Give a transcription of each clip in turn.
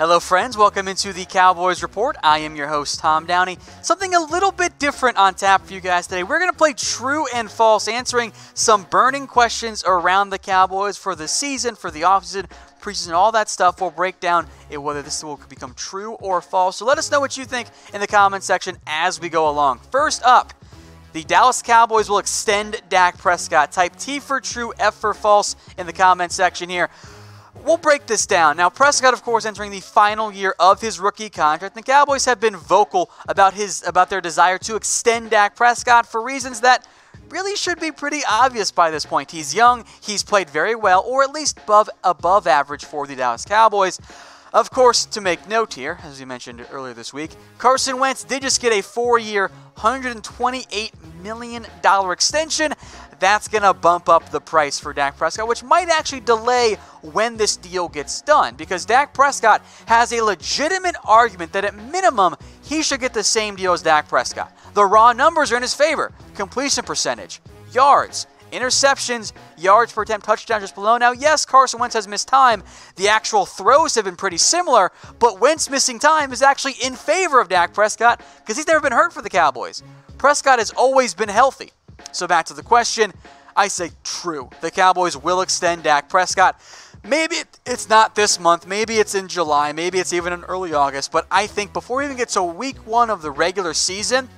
Hello, friends. Welcome into the Cowboys Report. I am your host, Tom Downey. Something a little bit different on tap for you guys today. We're going to play true and false, answering some burning questions around the Cowboys for the season, for the offseason, preseason, all that stuff. We'll break down whether this will become true or false. So let us know what you think in the comment section as we go along. First up, the Dallas Cowboys will extend Dak Prescott. Type T for true, F for false in the comment section here. We'll break this down. Now, Prescott, of course, entering the final year of his rookie contract. The Cowboys have been vocal about his about their desire to extend Dak Prescott for reasons that really should be pretty obvious by this point. He's young, he's played very well, or at least above above average for the Dallas Cowboys. Of course, to make note here, as we mentioned earlier this week, Carson Wentz did just get a four-year, $128 million extension that's going to bump up the price for Dak Prescott, which might actually delay when this deal gets done because Dak Prescott has a legitimate argument that at minimum he should get the same deal as Dak Prescott. The raw numbers are in his favor completion percentage, yards, interceptions, yards per attempt, touchdowns just below. Now, yes, Carson Wentz has missed time. The actual throws have been pretty similar, but Wentz missing time is actually in favor of Dak Prescott because he's never been hurt for the Cowboys. Prescott has always been healthy. So back to the question. I say true. The Cowboys will extend Dak Prescott. Maybe it's not this month. Maybe it's in July. Maybe it's even in early August. But I think before we even get to week one of the regular season,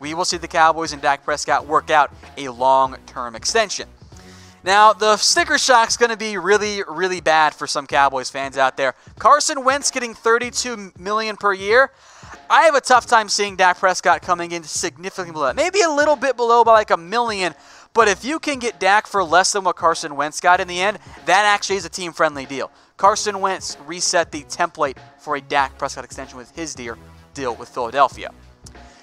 we will see the Cowboys and Dak Prescott work out a long term extension. Now, the sticker shock is going to be really, really bad for some Cowboys fans out there. Carson Wentz getting 32 million per year. I have a tough time seeing Dak Prescott coming in significantly below. Maybe a little bit below by like a million, but if you can get Dak for less than what Carson Wentz got in the end, that actually is a team friendly deal. Carson Wentz reset the template for a Dak Prescott extension with his dear deal with Philadelphia.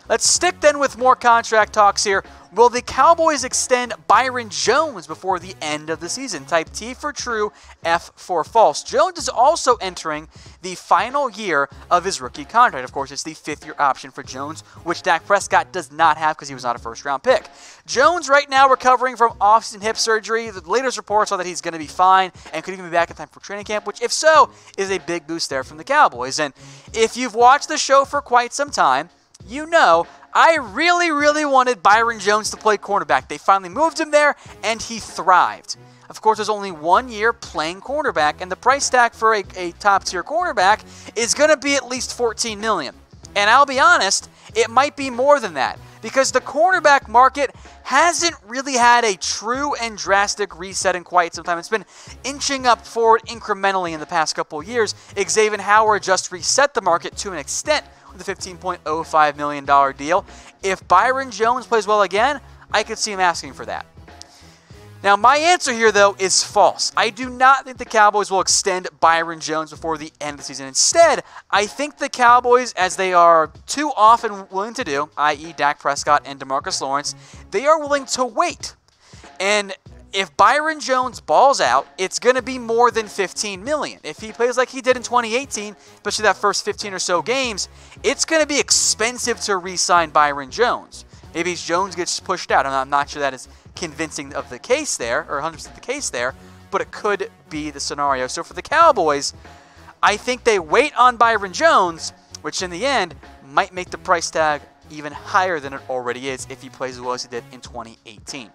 Let's stick then with more contract talks here. Will the Cowboys extend Byron Jones before the end of the season? Type T for true, F for false. Jones is also entering the final year of his rookie contract. Of course, it's the fifth year option for Jones, which Dak Prescott does not have because he was not a first round pick. Jones, right now, recovering from off-season hip surgery. The latest reports are that he's going to be fine and could even be back in time for training camp, which, if so, is a big boost there from the Cowboys. And if you've watched the show for quite some time, you know I really, really wanted Byron Jones to play cornerback. They finally moved him there, and he thrived. Of course, there's only one year playing cornerback, and the price tag for a, a top tier cornerback is going to be at least 14 million. And I'll be honest, it might be more than that because the cornerback market hasn't really had a true and drastic reset in quite some time. It's been inching up forward incrementally in the past couple years. Xavier Howard just reset the market to an extent a $15.05 million deal. If Byron Jones plays well again, I could see him asking for that. Now, my answer here, though, is false. I do not think the Cowboys will extend Byron Jones before the end of the season. Instead, I think the Cowboys, as they are too often willing to do, i.e., Dak Prescott and Demarcus Lawrence, they are willing to wait. And if Byron Jones balls out, it's going to be more than 15 million. If he plays like he did in 2018, especially that first 15 or so games, it's going to be expensive to re-sign Byron Jones. Maybe Jones gets pushed out. I'm not sure that is convincing of the case there, or 100% the case there, but it could be the scenario. So for the Cowboys, I think they wait on Byron Jones, which in the end might make the price tag even higher than it already is if he plays as well as he did in 2018.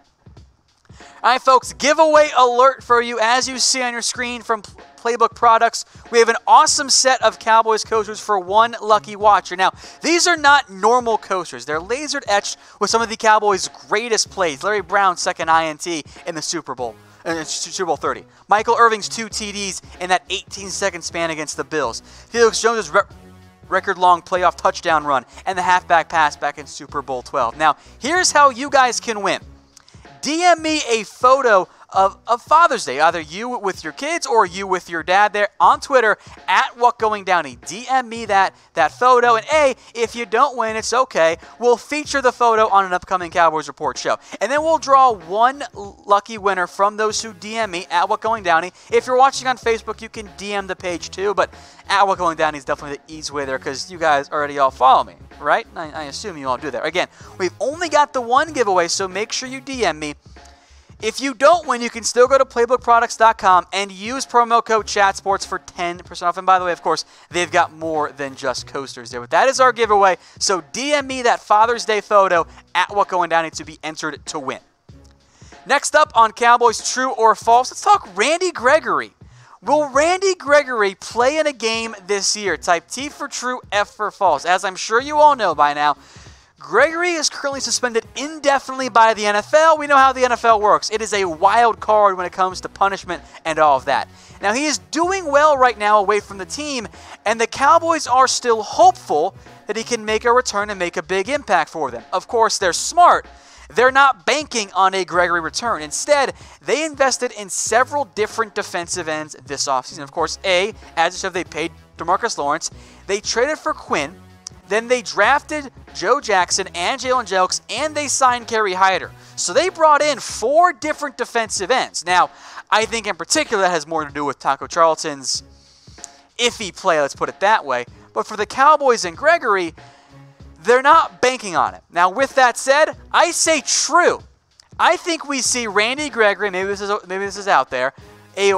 All right, folks, giveaway alert for you. As you see on your screen from Playbook Products, we have an awesome set of Cowboys coasters for one lucky watcher. Now, these are not normal coasters. They're lasered etched with some of the Cowboys' greatest plays. Larry Brown's second INT in the Super Bowl. Uh, Super Bowl 30. Michael Irvin's two TDs in that 18-second span against the Bills. Felix Jones' re record-long playoff touchdown run and the halfback pass back in Super Bowl 12. Now, here's how you guys can win. DM me a photo of, of Father's Day, either you with your kids or you with your dad there on Twitter at What Going Downey. DM me that, that photo. And A, if you don't win, it's okay. We'll feature the photo on an upcoming Cowboys Report show. And then we'll draw one lucky winner from those who DM me at What Going Downey. If you're watching on Facebook, you can DM the page too, but at What Going Downey is definitely the easy way there because you guys already all follow me, right? I, I assume you all do that. Again, we've only got the one giveaway, so make sure you DM me If you don't win, you can still go to playbookproducts.com and use promo code ChatSports for 10% off. And by the way, of course, they've got more than just coasters there. But that is our giveaway. So DM me that Father's Day photo at What Going Down to be entered to win. Next up on Cowboys True or False, let's talk Randy Gregory. Will Randy Gregory play in a game this year? Type T for true, F for false. As I'm sure you all know by now, Gregory is currently suspended indefinitely by the NFL. We know how the NFL works. It is a wild card when it comes to punishment and all of that. Now, he is doing well right now away from the team, and the Cowboys are still hopeful that he can make a return and make a big impact for them. Of course, they're smart they're not banking on a Gregory return. Instead, they invested in several different defensive ends this offseason. Of course, A, as you said, they paid Demarcus Lawrence. They traded for Quinn. Then they drafted Joe Jackson and Jalen Jelks, and they signed Kerry Hyder. So they brought in four different defensive ends. Now, I think in particular that has more to do with Taco Charlton's iffy play, let's put it that way. But for the Cowboys and Gregory, they're not banking on it. Now, with that said, I say true. I think we see Randy Gregory. Maybe this is maybe this is out there. A,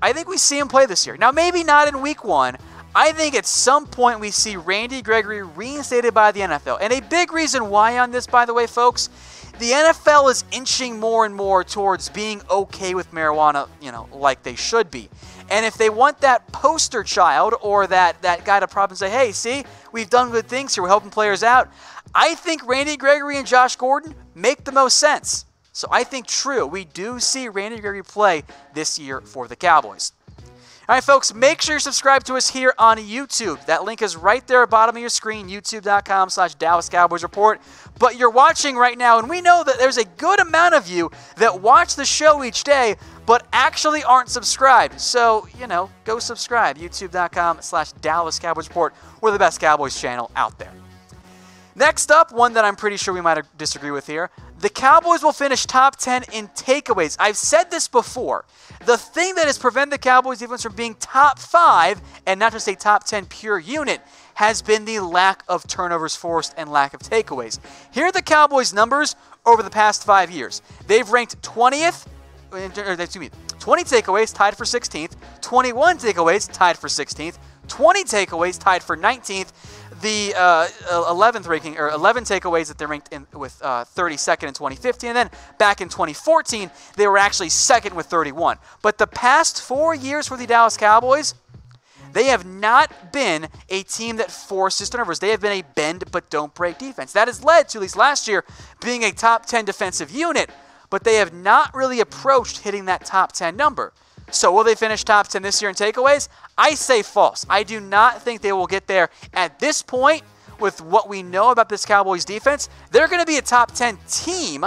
I think we see him play this year. Now, maybe not in Week One. I think at some point we see Randy Gregory reinstated by the NFL. And a big reason why on this, by the way, folks, the NFL is inching more and more towards being okay with marijuana, you know, like they should be. And if they want that poster child or that, that guy to prop and say, hey, see, we've done good things here, we're helping players out, I think Randy Gregory and Josh Gordon make the most sense. So I think true, we do see Randy Gregory play this year for the Cowboys. All right, folks, make sure you subscribe to us here on YouTube. That link is right there at the bottom of your screen, youtube.com slash Dallas Cowboys Report. But you're watching right now, and we know that there's a good amount of you that watch the show each day, but actually aren't subscribed. So, you know, go subscribe, youtube.com slash Dallas Cowboys Report. We're the best Cowboys channel out there. Next up, one that I'm pretty sure we might disagree with here. The Cowboys will finish top 10 in takeaways. I've said this before. The thing that has prevented the Cowboys defense from being top five and not just a top 10 pure unit has been the lack of turnovers forced and lack of takeaways. Here are the Cowboys' numbers over the past five years. They've ranked 20th, excuse me, 20 takeaways, tied for 16th, 21 takeaways, tied for 16th, 20 takeaways, tied for 19th, the uh, 11th ranking or 11 takeaways that they ranked in with uh, 32nd in 2015, and then back in 2014 they were actually second with 31. But the past four years for the Dallas Cowboys, they have not been a team that forces turnovers. They have been a bend but don't break defense. That has led to at least last year being a top 10 defensive unit, but they have not really approached hitting that top 10 number. So will they finish top 10 this year in takeaways? I say false. I do not think they will get there at this point with what we know about this Cowboys defense. They're going to be a top 10 team,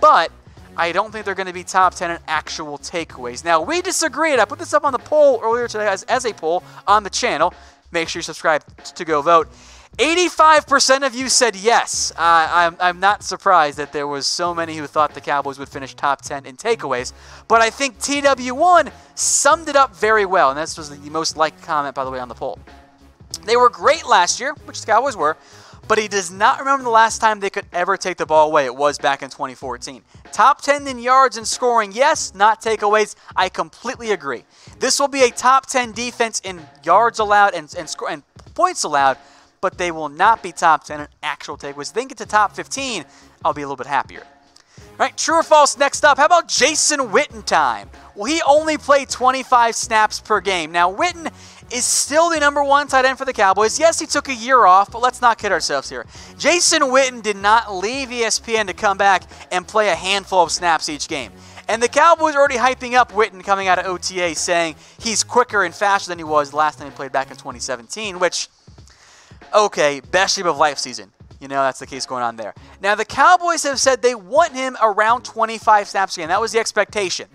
but I don't think they're going to be top 10 in actual takeaways. Now, we disagreed. I put this up on the poll earlier today as, as a poll on the channel. Make sure you subscribe to go vote. 85% of you said yes. Uh, I'm, I'm not surprised that there was so many who thought the Cowboys would finish top 10 in takeaways. But I think TW1 summed it up very well. And this was the most liked comment, by the way, on the poll. They were great last year, which the Cowboys were, but he does not remember the last time they could ever take the ball away. It was back in 2014. Top 10 in yards and scoring, yes, not takeaways. I completely agree. This will be a top 10 defense in yards allowed and, and, and points allowed but they will not be top 10 in actual takeaways. If they get to top 15, I'll be a little bit happier. All right, true or false next up. How about Jason Witten time? Well, he only played 25 snaps per game. Now, Witten is still the number one tight end for the Cowboys. Yes, he took a year off, but let's not kid ourselves here. Jason Witten did not leave ESPN to come back and play a handful of snaps each game. And the Cowboys are already hyping up Witten coming out of OTA, saying he's quicker and faster than he was last time he played back in 2017, which okay, best shape of life season. You know, that's the case going on there. Now, the Cowboys have said they want him around 25 snaps a game. That was the expectation.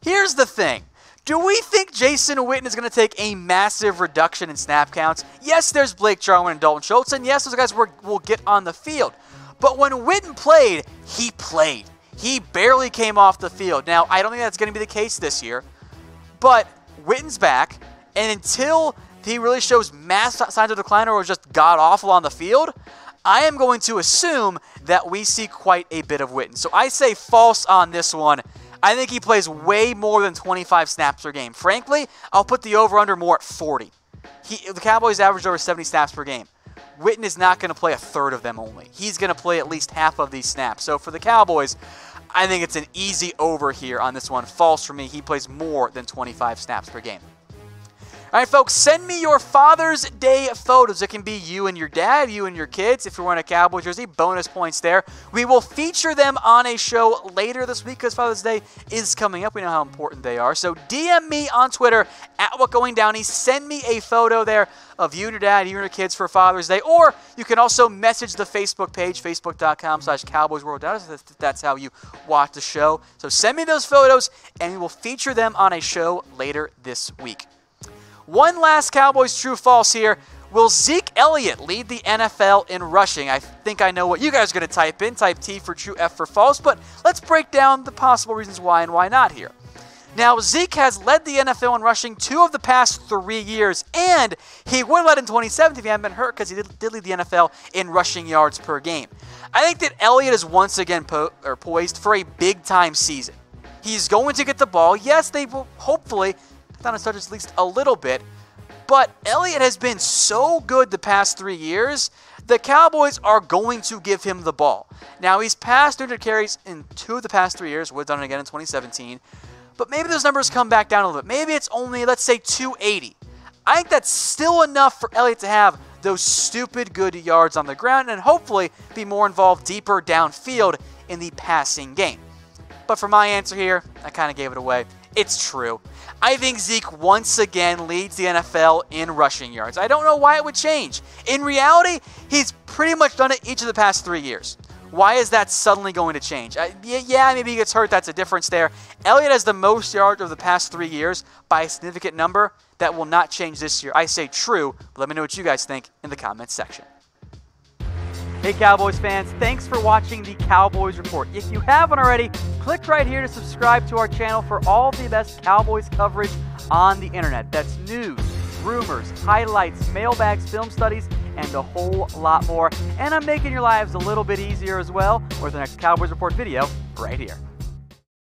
Here's the thing. Do we think Jason Witten is going to take a massive reduction in snap counts? Yes, there's Blake Jarwin and Dalton Schultz, and yes, those guys will, will get on the field. But when Witten played, he played. He barely came off the field. Now, I don't think that's going to be the case this year, but Witten's back, and until he really shows mass signs of decline or was just god awful on the field, I am going to assume that we see quite a bit of Witten. So I say false on this one. I think he plays way more than 25 snaps per game. Frankly, I'll put the over under more at 40. He, the Cowboys averaged over 70 snaps per game. Witten is not going to play a third of them only. He's going to play at least half of these snaps. So for the Cowboys, I think it's an easy over here on this one. False for me. He plays more than 25 snaps per game. All right, folks, send me your Father's Day photos. It can be you and your dad, you and your kids. If you're wearing a Cowboy jersey, bonus points there. We will feature them on a show later this week because Father's Day is coming up. We know how important they are. So DM me on Twitter at What Going Downey. Send me a photo there of you and your dad, you and your kids for Father's Day. Or you can also message the Facebook page, facebook.com slash Cowboys World That's how you watch the show. So send me those photos and we will feature them on a show later this week. One last Cowboys true false here. Will Zeke Elliott lead the NFL in rushing? I think I know what you guys are going to type in. Type T for true, F for false, but let's break down the possible reasons why and why not here. Now, Zeke has led the NFL in rushing two of the past three years, and he would have led in 2017 if he hadn't been hurt because he did, did, lead the NFL in rushing yards per game. I think that Elliott is once again po- poised for a big time season. He's going to get the ball. Yes, they will hopefully down his touches at least a little bit. But Elliott has been so good the past three years, the Cowboys are going to give him the ball. Now, he's passed 200 carries in two of the past three years. We've done it again in 2017. But maybe those numbers come back down a little bit. Maybe it's only, let's say, 280. I think that's still enough for Elliott to have those stupid good yards on the ground and hopefully be more involved deeper downfield in the passing game. But for my answer here, I kind of gave it away. It's true. I think Zeke once again leads the NFL in rushing yards. I don't know why it would change. In reality, he's pretty much done it each of the past three years. Why is that suddenly going to change? Yeah, maybe he gets hurt. That's a difference there. Elliott has the most yards of the past three years by a significant number. That will not change this year. I say true, let me know what you guys think in the comments section. Hey, Cowboys fans, thanks for watching the Cowboys Report. If you haven't already, click right here to subscribe to our channel for all the best Cowboys coverage on the internet. That's news, rumors, highlights, mailbags, film studies, and a whole lot more. And I'm making your lives a little bit easier as well with the next Cowboys Report video right here.